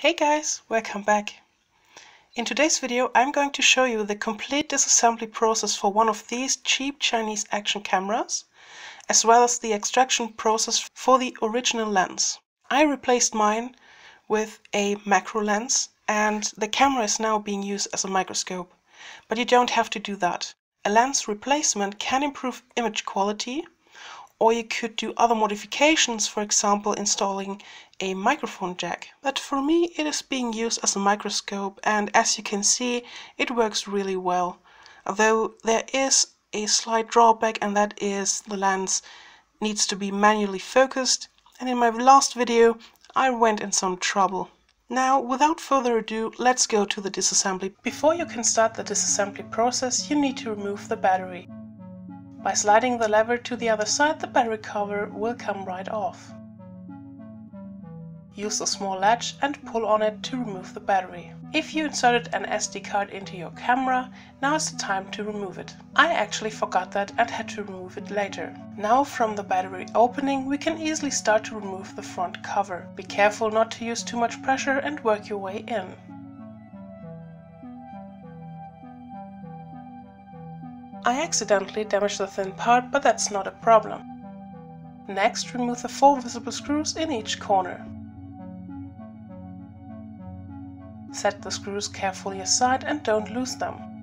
Hey guys, welcome back. In today's video I'm going to show you the complete disassembly process for one of these cheap Chinese action cameras, as well as the extraction process for the original lens. I replaced mine with a macro lens and the camera is now being used as a microscope. But you don't have to do that. A lens replacement can improve image quality or you could do other modifications, for example installing a microphone jack. But for me it is being used as a microscope and as you can see it works really well. Although there is a slight drawback and that is the lens needs to be manually focused and in my last video I went in some trouble. Now, without further ado, let's go to the disassembly. Before you can start the disassembly process, you need to remove the battery. By sliding the lever to the other side, the battery cover will come right off. Use a small latch and pull on it to remove the battery. If you inserted an SD card into your camera, now is the time to remove it. I actually forgot that and had to remove it later. Now from the battery opening we can easily start to remove the front cover. Be careful not to use too much pressure and work your way in. I accidentally damaged the thin part, but that's not a problem. Next, remove the four visible screws in each corner. Set the screws carefully aside and don't lose them.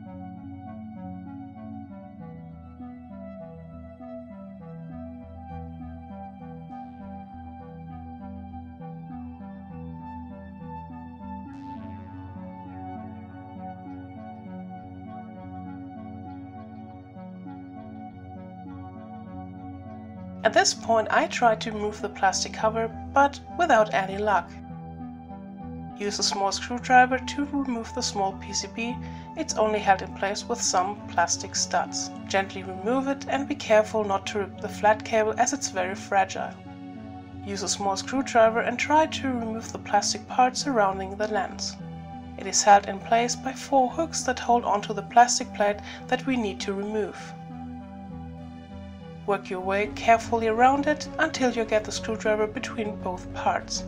At this point I tried to move the plastic cover, but without any luck. Use a small screwdriver to remove the small PCB, it's only held in place with some plastic studs. Gently remove it and be careful not to rip the flat cable as it's very fragile. Use a small screwdriver and try to remove the plastic part surrounding the lens. It is held in place by four hooks that hold onto the plastic plate that we need to remove. Work your way carefully around it until you get the screwdriver between both parts.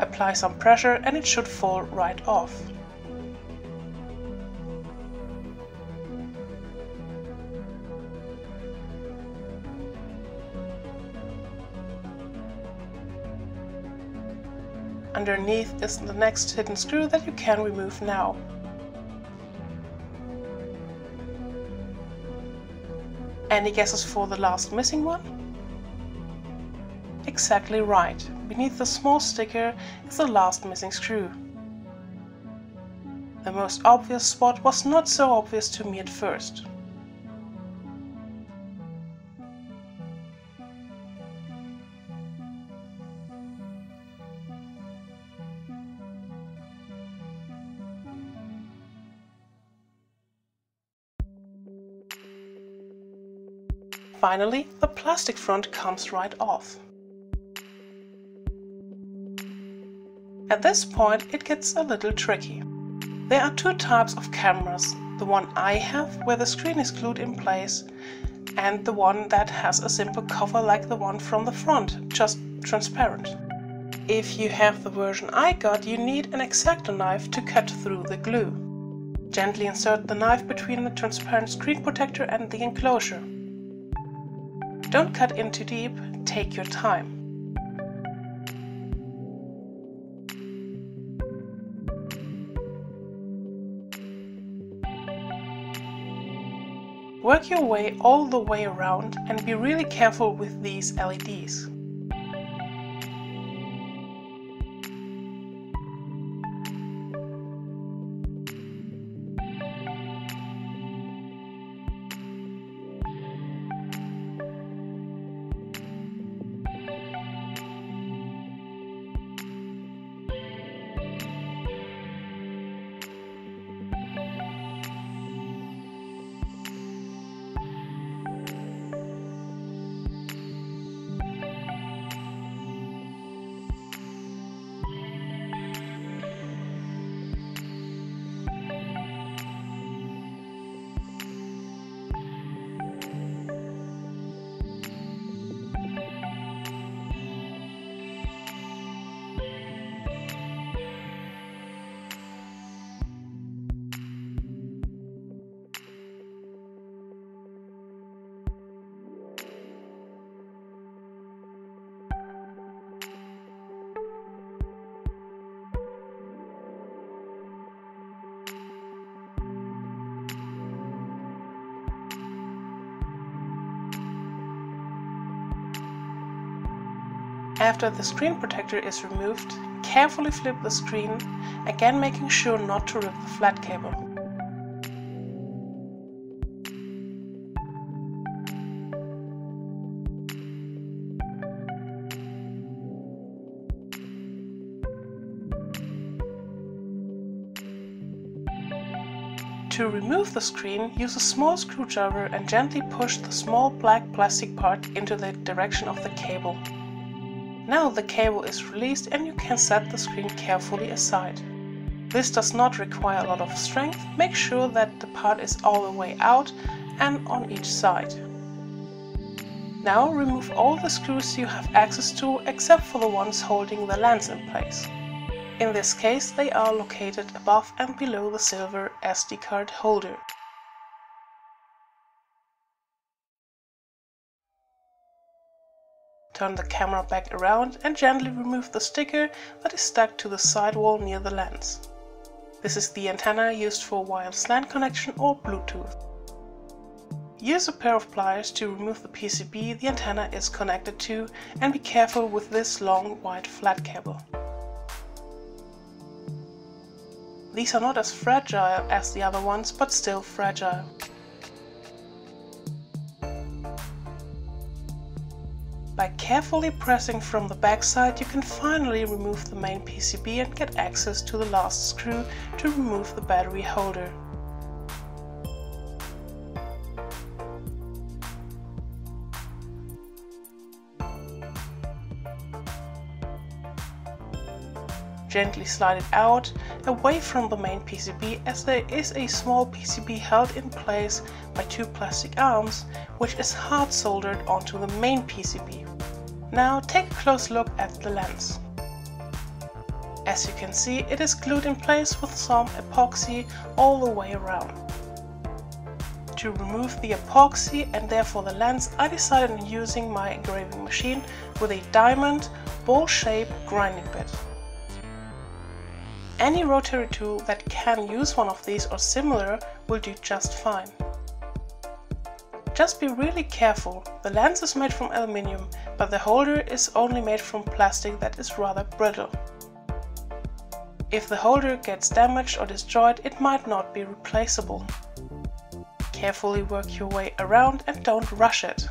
Apply some pressure and it should fall right off. Underneath is the next hidden screw that you can remove now. Any guesses for the last missing one? Exactly right. Beneath the small sticker is the last missing screw. The most obvious spot was not so obvious to me at first. Finally, the plastic front comes right off. At this point it gets a little tricky. There are two types of cameras, the one I have where the screen is glued in place and the one that has a simple cover like the one from the front, just transparent. If you have the version I got, you need an X-Acto knife to cut through the glue. Gently insert the knife between the transparent screen protector and the enclosure. Don't cut in too deep, take your time. Work your way all the way around and be really careful with these LEDs. After the screen protector is removed, carefully flip the screen, again making sure not to rip the flat cable. To remove the screen, use a small screwdriver and gently push the small black plastic part into the direction of the cable. Now the cable is released and you can set the screen carefully aside. This does not require a lot of strength, make sure that the part is all the way out and on each side. Now remove all the screws you have access to except for the ones holding the lens in place. In this case, they are located above and below the silver SD card holder. Turn the camera back around and gently remove the sticker that is stuck to the sidewall near the lens. This is the antenna used for wireless LAN connection or Bluetooth. Use a pair of pliers to remove the PCB the antenna is connected to and be careful with this long white flat cable. These are not as fragile as the other ones, but still fragile. Carefully pressing from the backside, you can finally remove the main PCB and get access to the last screw to remove the battery holder. gently slide it out away from the main PCB as there is a small PCB held in place by two plastic arms which is hard soldered onto the main PCB. Now take a close look at the lens. As you can see it is glued in place with some epoxy all the way around. To remove the epoxy and therefore the lens I decided on using my engraving machine with a diamond ball shaped grinding bit. Any rotary tool that can use one of these or similar will do just fine. Just be really careful, the lens is made from aluminium, but the holder is only made from plastic that is rather brittle. If the holder gets damaged or destroyed, it might not be replaceable. Carefully work your way around and don't rush it.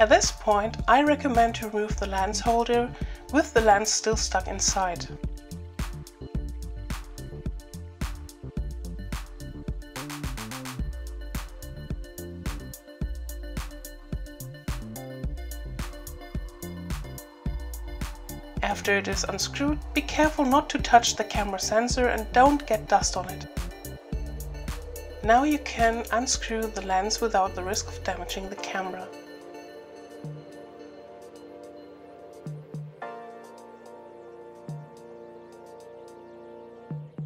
At this point, I recommend to remove the lens holder with the lens still stuck inside. After it is unscrewed, be careful not to touch the camera sensor and don't get dust on it. Now you can unscrew the lens without the risk of damaging the camera.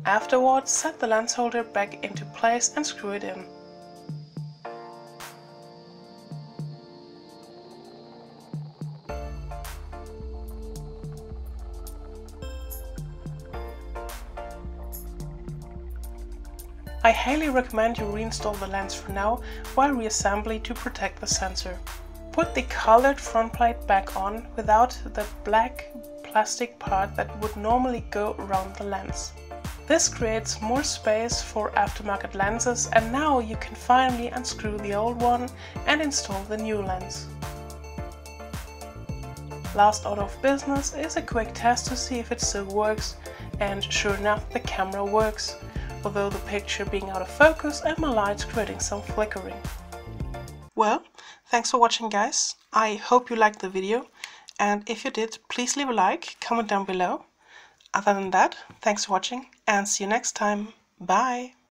Afterwards, set the lens holder back into place and screw it in. I highly recommend you reinstall the lens for now while reassembly to protect the sensor. Put the colored front plate back on without the black plastic part that would normally go around the lens. This creates more space for aftermarket lenses and now you can finally unscrew the old one and install the new lens. Last out of business is a quick test to see if it still works and sure enough the camera works, although the picture being out of focus and my lights creating some flickering. Well, thanks for watching guys. I hope you liked the video and if you did, please leave a like, comment down below other than that, thanks for watching and see you next time. Bye!